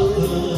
Oh.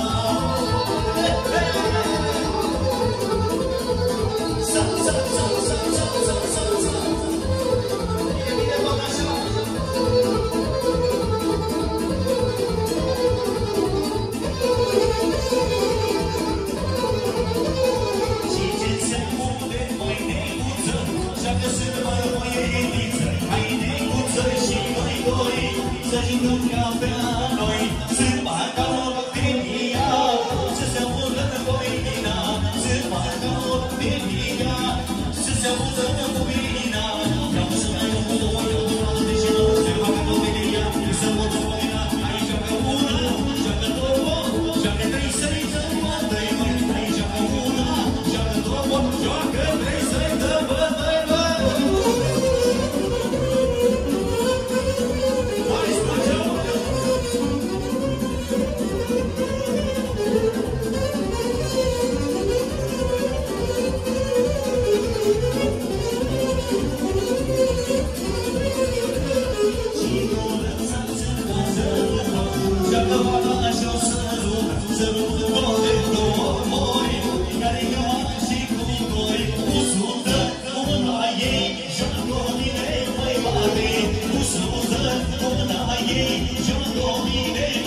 Johnny, John Domine.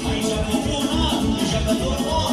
你什么不能，你什么都懂。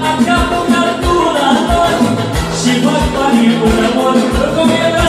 Acabou na tua dor Se vai parir por amor Procurando